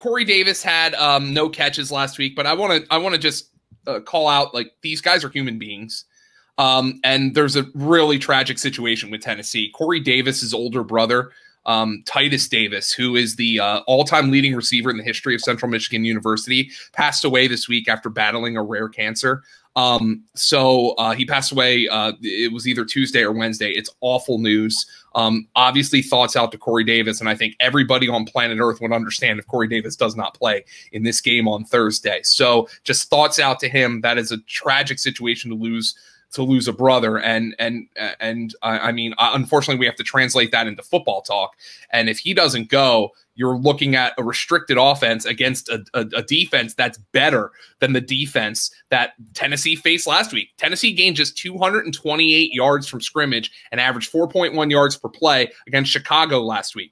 Corey Davis had um, no catches last week, but I want to I want to just uh, call out like these guys are human beings. Um, and there's a really tragic situation with Tennessee. Corey Davis's older brother, um, Titus Davis, who is the uh, all-time leading receiver in the history of Central Michigan University, passed away this week after battling a rare cancer. Um, so uh, he passed away. Uh, it was either Tuesday or Wednesday. It's awful news. Um, obviously, thoughts out to Corey Davis, and I think everybody on planet Earth would understand if Corey Davis does not play in this game on Thursday. So, just thoughts out to him. That is a tragic situation to lose to lose a brother and and and I mean unfortunately we have to translate that into football talk and if he doesn't go you're looking at a restricted offense against a, a, a, defense that's better than the defense that Tennessee faced last week. Tennessee gained just 228 yards from scrimmage and averaged 4.1 yards per play against Chicago last week.